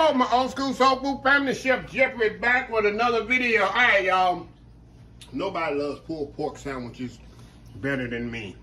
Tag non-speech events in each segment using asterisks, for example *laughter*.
Hello, my old school soul food family. Chef Jeffery back with another video. All right, y'all. Nobody loves pulled pork sandwiches better than me.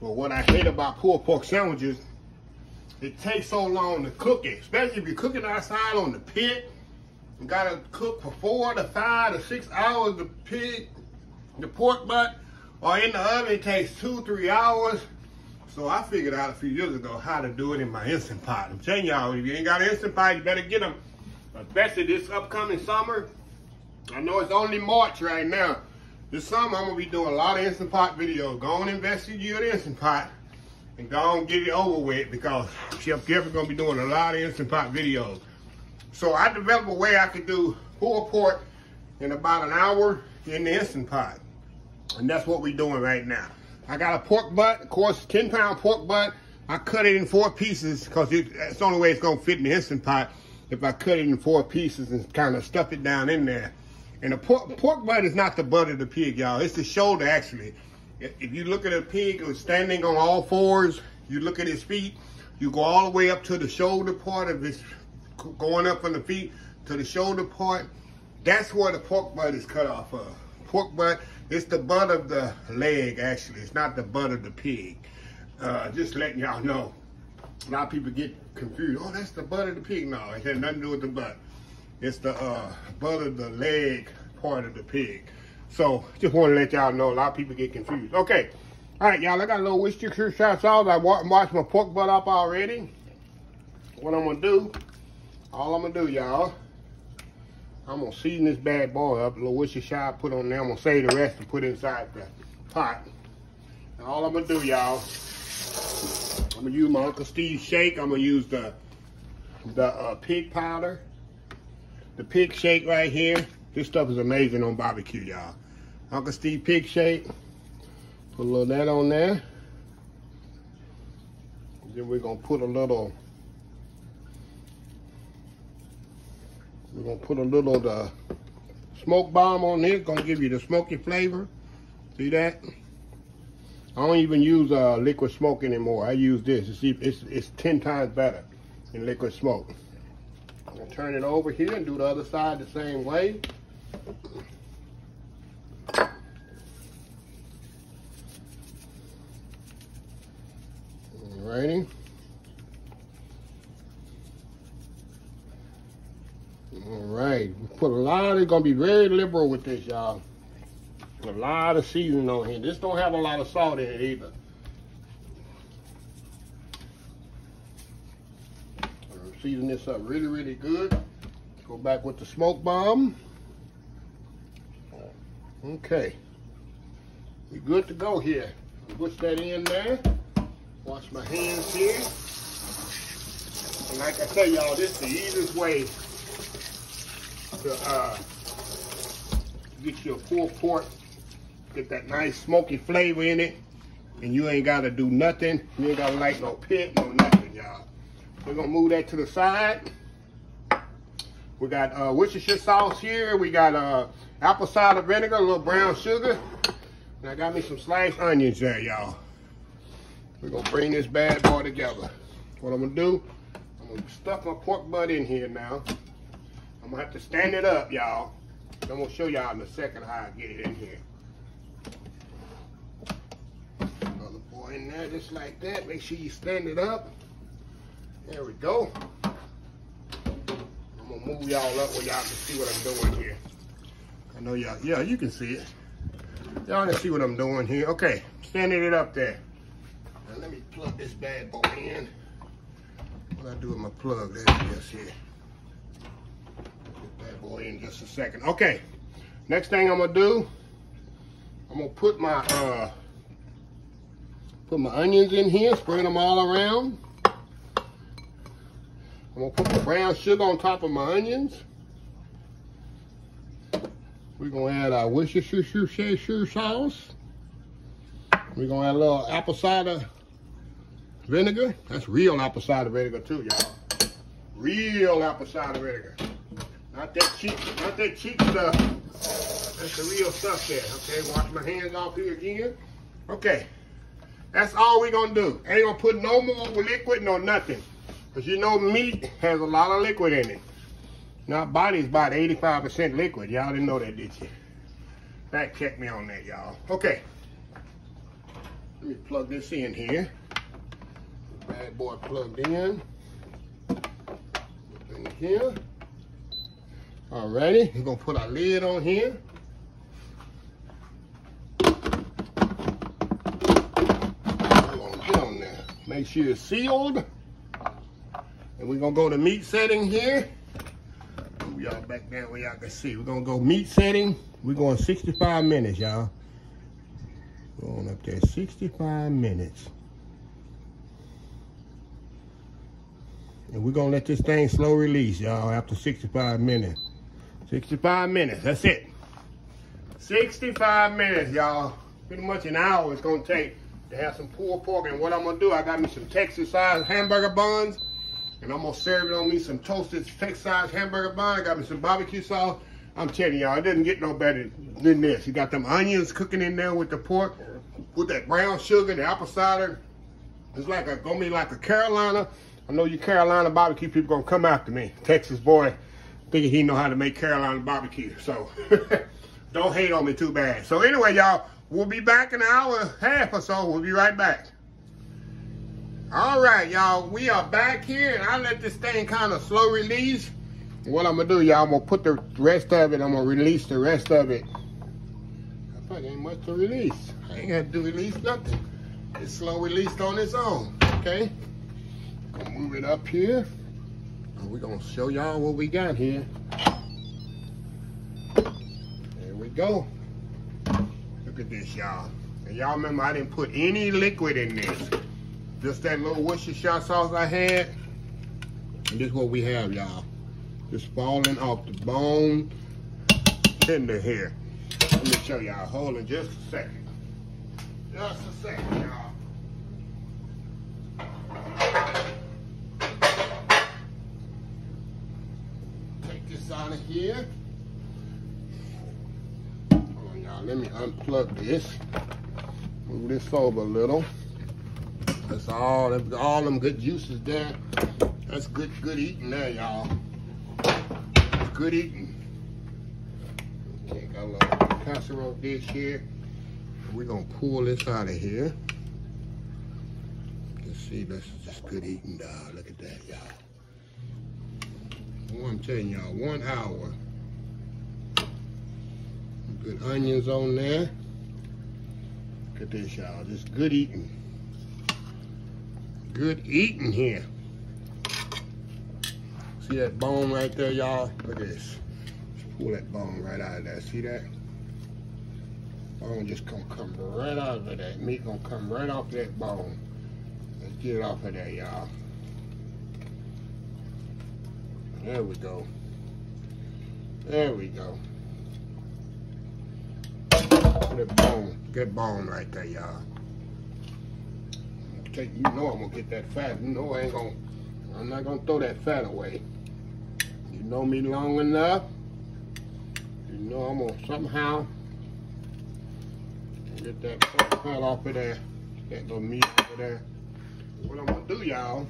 But what I hate about pulled pork sandwiches, it takes so long to cook it, especially if you're cooking outside on the pit. You gotta cook for four to five to six hours. The pig, the pork butt, or in the oven, it takes two, three hours. So I figured out a few years ago how to do it in my Instant Pot. I'm telling y'all, if you ain't got an Instant Pot, you better get them. Especially this upcoming summer. I know it's only March right now. This summer, I'm gonna be doing a lot of Instant Pot videos. Go on invest in your Instant Pot and go on get it over with because Chef Jeffery's gonna be doing a lot of Instant Pot videos. So I developed a way I could do pulled pork in about an hour in the Instant Pot. And that's what we're doing right now. I got a pork butt, of course, 10 pound pork butt. I cut it in four pieces because that's the only way it's gonna fit in the Instant Pot if I cut it in four pieces and kind of stuff it down in there. And the pork, pork butt is not the butt of the pig, y'all. It's the shoulder, actually. If you look at a pig who's standing on all fours, you look at his feet, you go all the way up to the shoulder part of his, going up from the feet to the shoulder part. That's where the pork butt is cut off of. Pork butt it's the butt of the leg, actually. It's not the butt of the pig. Uh, just letting y'all know. A lot of people get confused. Oh, that's the butt of the pig. No, it has nothing to do with the butt. It's the uh, butt of the leg part of the pig. So, just want to let y'all know. A lot of people get confused. Okay. All right, y'all. I got a little Worcestershire sauce. I washed my pork butt up already. What I'm going to do, all I'm going to do, y'all, I'm gonna season this bad boy up. A little Worcestershire put on there. I'm gonna save the rest and put inside the pot. And all I'm gonna do, y'all, I'm gonna use my Uncle Steve shake. I'm gonna use the the uh, pig powder, the pig shake right here. This stuff is amazing on barbecue, y'all. Uncle Steve pig shake. Put a little that on there. Then we're gonna put a little We're gonna put a little of the smoke bomb on here. Gonna give you the smoky flavor. See that? I don't even use uh, liquid smoke anymore. I use this. It's, it's, it's 10 times better than liquid smoke. I'm gonna turn it over here and do the other side the same way. Alrighty. All right, it's gonna be very liberal with this, y'all. A lot of seasoning on here. This don't have a lot of salt in it either. Season this up really, really good. Go back with the smoke bomb. Okay. We're good to go here. Push that in there. Wash my hands here. And like I say, y'all, this is the easiest way to uh, get your pulled pork, get that nice smoky flavor in it, and you ain't gotta do nothing. You ain't gotta light no pit, no nothing, y'all. We're gonna move that to the side. We got uh, Worcestershire sauce here. We got uh, apple cider vinegar, a little brown sugar. And I got me some sliced onions there, y'all. We're gonna bring this bad boy together. What I'm gonna do, I'm gonna stuff my pork butt in here now. I'm gonna have to stand it up, y'all. I'm gonna show y'all in a second how I get it in here. Another boy in there just like that. Make sure you stand it up. There we go. I'm gonna move y'all up where y'all can see what I'm doing here. I know y'all, yeah, you can see it. Y'all can see what I'm doing here. Okay, standing it up there. Now let me plug this bad boy in. What I do with my plug, there it is here boy in just a second. Okay, next thing I'm gonna do, I'm gonna put my uh, put my onions in here, spread them all around. I'm gonna put the brown sugar on top of my onions. We're gonna add our Worcestershire sauce. We're gonna add a little apple cider vinegar. That's real apple cider vinegar too, y'all. Real apple cider vinegar. Not that cheap, not that cheap stuff. That's the real stuff there. Okay, wash my hands off here again. Okay, that's all we gonna do. Ain't gonna put no more liquid, no nothing. Because you know meat has a lot of liquid in it. Now body's about 85% liquid. Y'all didn't know that, did you? Fact check me on that, y'all. Okay. Let me plug this in here. Bad boy plugged in. In here. Alrighty, we're gonna put our lid on here. On there. Make sure it's sealed. And we're gonna go to meat setting here. Move Y'all back there where y'all can see. We're gonna go meat setting. We're going 65 minutes, y'all. Going up there, 65 minutes. And we're gonna let this thing slow release, y'all, after 65 minutes. 65 minutes, that's it. 65 minutes, y'all. Pretty much an hour it's gonna take to have some pulled pork. And what I'm gonna do, I got me some Texas size hamburger buns. And I'm gonna serve it on me some toasted Texas size hamburger bun. I got me some barbecue sauce. I'm telling y'all, it doesn't get no better than this. You got them onions cooking in there with the pork, with that brown sugar, the apple cider. It's like a, gonna be like a Carolina. I know you Carolina barbecue people gonna come after me. Texas boy thinking he know how to make Carolina barbecue. So *laughs* don't hate on me too bad. So anyway, y'all, we'll be back in an hour and a half or so. We'll be right back. All right, y'all, we are back here and I let this thing kind of slow release. What I'm gonna do, y'all, I'm gonna put the rest of it, I'm gonna release the rest of it. I thought ain't much to release. I ain't got to release nothing. It's slow released on its own, okay? Gonna move it up here. We're gonna show y'all what we got here. There we go. Look at this, y'all. And y'all remember I didn't put any liquid in this. Just that little Worcestershire sauce I had. And this is what we have, y'all. Just falling off the bone tender here. Let me show y'all. Hold on just a second. Just a second, y'all. Take this out of here. Hold on, y'all. Let me unplug this. Move this over a little. That's all them, all them good juices there. That's good, good eating there, y'all. Good eating. Take our little casserole dish here. We're gonna pull this out of here. You see, this is just good eating, dog. Look at that, y'all. I'm telling y'all, one hour. Good onions on there. Look at this, y'all. Just good eating. Good eating here. See that bone right there, y'all? Look at this. Just pull that bone right out of there. See that? Bone just gonna come right out of that. Meat gonna come right off that bone. Let's get it off of there, y'all. There we go. There we go. That bone, good bone right there, y'all take, you know I'm gonna get that fat. You know I ain't gonna, I'm not gonna throw that fat away. You know me long enough. You know I'm gonna somehow get that fat off of there. That little meat over there. What I'm gonna do, y'all,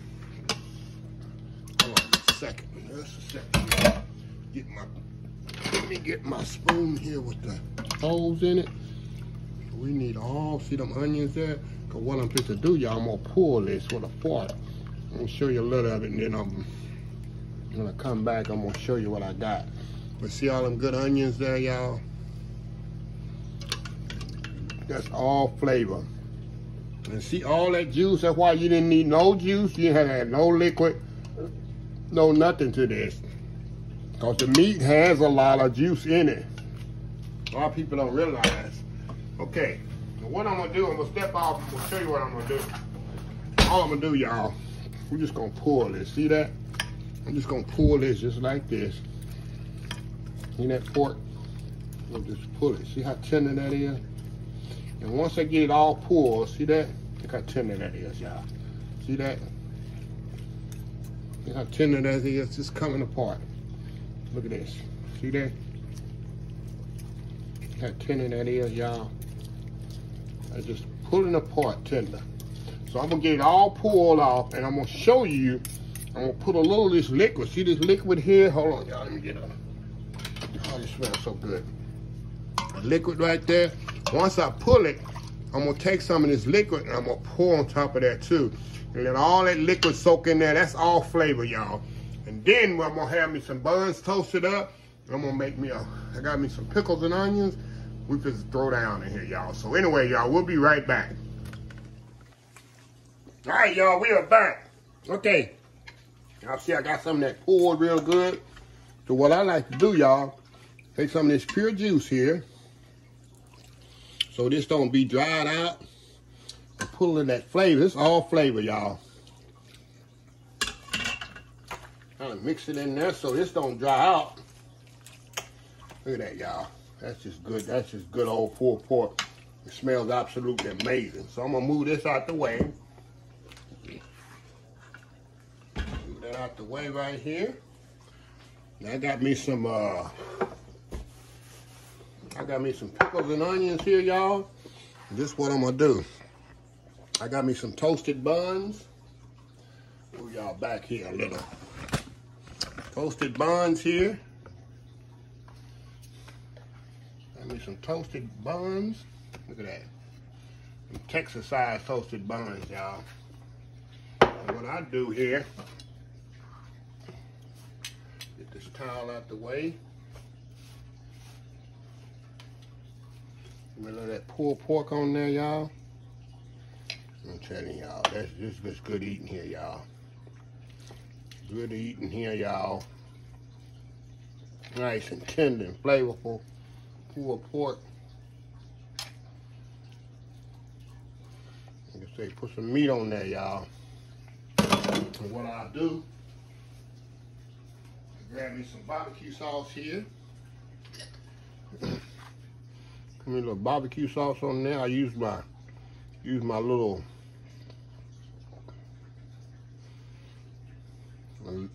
second, just a second. Get my, let me get my spoon here with the holes in it. We need all, see them onions there? Cause what I'm going to do, y'all, I'm gonna pull this with a fork. I'm gonna show you a little of it and then I'm gonna come back, I'm gonna show you what I got. But see all them good onions there, y'all? That's all flavor. And see all that juice, that's why you didn't need no juice, you had no liquid, no nothing to this. Cause the meat has a lot of juice in it. A lot of people don't realize. Okay, what I'm gonna do, I'm gonna step off, I'm gonna show you what I'm gonna do. All I'm gonna do, y'all, we're just gonna pull this. See that? I'm just gonna pull this just like this. See that fork? We'll just pull it. See how tender that is? And once I get it all pulled, see that? Look how tender that is, y'all. See that? See how tender that is? It's just coming apart. Look at this. See that? How tender that is, y'all. I just pulling apart tender. So I'm gonna get it all pulled off and I'm gonna show you I'm gonna put a little of this liquid. See this liquid here? Hold on, y'all. Let me get a. Oh, it smells so good. Liquid right there. Once I pull it, I'm gonna take some of this liquid and I'm gonna pour on top of that too. And let all that liquid soak in there. That's all flavor, y'all. And then I'm gonna have me some buns toasted up. I'm gonna make me a, I got me some pickles and onions. We just throw down in here, y'all. So anyway, y'all, we'll be right back. All right, y'all, we are back. Okay. Y'all see I got some of that poured real good. So what I like to do, y'all, take some of this pure juice here. So this don't be dried out. Pulling that flavor. It's all flavor, y'all. Kind of mix it in there so this don't dry out. Look at that, y'all. That's just good. That's just good old pulled pork. It smells absolutely amazing. So I'm gonna move this out the way. Move that out the way right here. Now I got me some uh I got me some pickles and onions here, y'all. This is what I'm gonna do. I got me some toasted buns. Move y'all back here a little. Toasted buns here. Got me some toasted buns. Look at that. Some Texas-sized toasted buns, y'all. What I do here, get this towel out the way. A little of that pulled pork on there, y'all. I'm telling y'all, that's just, just good eating here, y'all. Good eating here, y'all. Nice and tender and flavorful pulled pork. Like I say, put some meat on there, y'all. And what I'll do, grab me some barbecue sauce here. Put me a little barbecue sauce on there. I use my use my little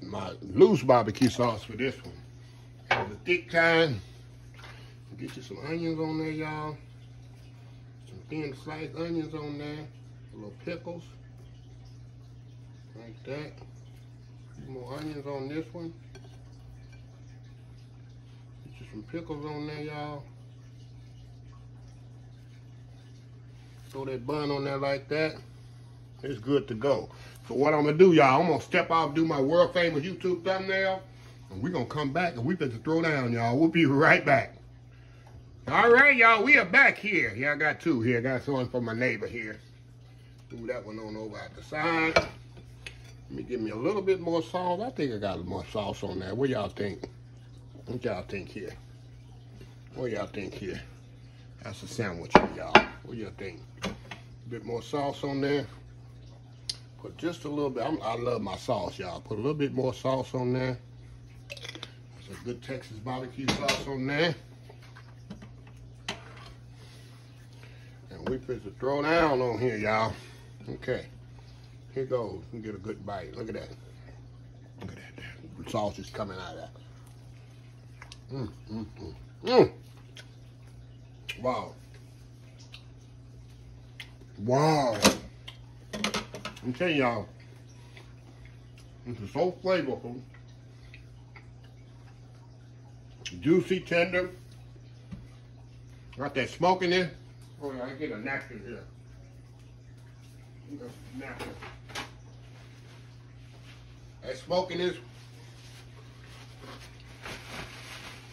my loose barbecue sauce for this one. The thick kind. Get you some onions on there, y'all. Some thin sliced onions on there. A little pickles. Like that. More onions on this one. Get you some pickles on there, y'all. Throw that bun on there like that. It's good to go. So what I'm gonna do, y'all, I'm gonna step off, do my world famous YouTube thumbnail, and we're gonna come back and we better throw down, y'all. We'll be right back. All right, y'all, we are back here. Yeah, I got two here. I got some for my neighbor here. Move that one on over at the side. Let me give me a little bit more sauce. I think I got more sauce on that. What y'all think? What y'all think here? What y'all think here? That's a sandwich, y'all. What y'all think? A bit more sauce on there. Just a little bit. I'm, i love my sauce, y'all. Put a little bit more sauce on there. Some good Texas barbecue sauce on there. And we put to throw down on here, y'all. Okay. Here goes. We get a good bite. Look at that. Look at that. The sauce is coming out of that. Mmm. Mmm. Wow. Wow. I'm telling y'all, this is so flavorful. Juicy, tender. Got that smoke in there. Oh yeah, I get a napkin here. Napkin. That smoke in this.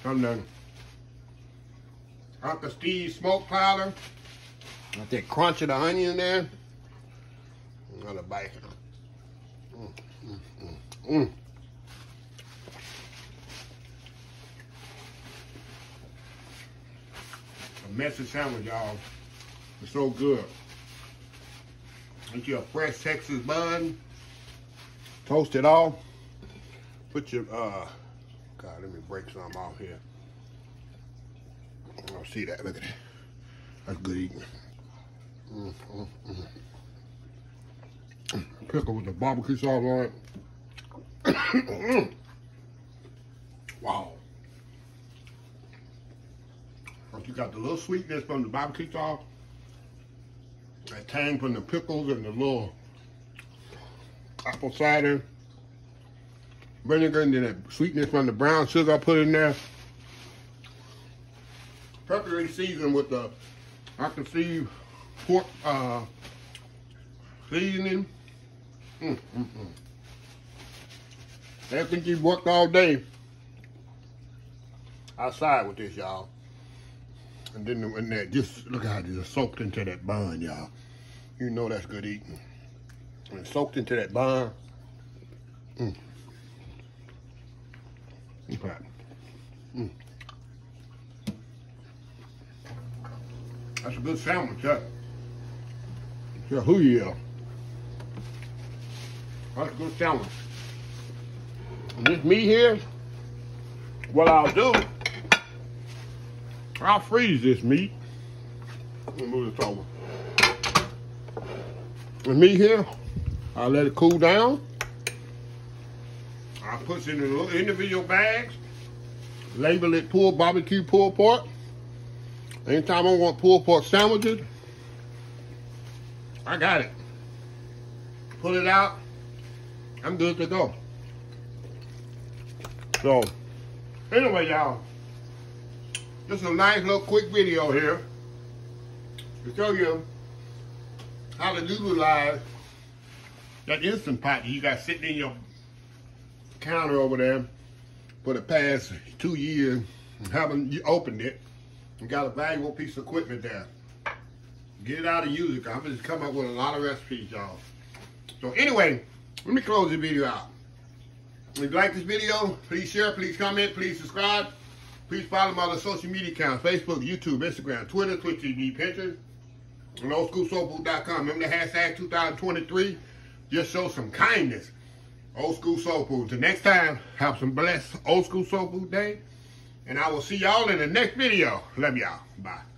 Come down. Uncle Steve's smoke powder. Got that crunch of the onion there. Another bite. Mm, mm, mm, mm. A messy sandwich, y'all. It's so good. Get you a fresh Texas bun. Toast it off. Put your, uh, God, let me break some off here. I don't see that. Look at that. That's good eating. Mm, mm, mm. Pickle with the barbecue sauce on it. *coughs* wow. But you got the little sweetness from the barbecue sauce, that tang from the pickles and the little apple cider, vinegar and then that sweetness from the brown sugar I put in there. Perfectly seasoned with the I can see pork uh, seasoning. Mm, mm, mm. I think you worked all day outside with this, y'all. And then when that, just look how it just soaked into that bun, y'all. You know that's good eating. And soaked into that bun. Mm. Okay. Mm. That's a good sandwich, yeah. Yeah, who you are. That's a good. And this meat here, what I'll do, I'll freeze this meat. Let me move this over. The meat here, I'll let it cool down. I'll put it in little individual bags. Label it pulled barbecue pulled pork. Anytime I want pulled pork sandwiches, I got it. Pull it out. I'm good to go. So, anyway, y'all, just a nice little quick video here to show you how to utilize that Instant Pot that you got sitting in your counter over there for the past two years and haven't opened it and got a valuable piece of equipment there. Get it out and use it. I'm just come up with a lot of recipes, y'all. So anyway, let me close the video out. If you like this video, please share, please comment, please subscribe. Please follow my other social media accounts, Facebook, YouTube, Instagram, Twitter, Twitch TV, Pinterest, and oldschoolsoulfood.com. Remember the hashtag 2023? Just show some kindness. Old School Soul Food. Till next time, have some blessed Old School Soul Food day. And I will see y'all in the next video. Love y'all. Bye.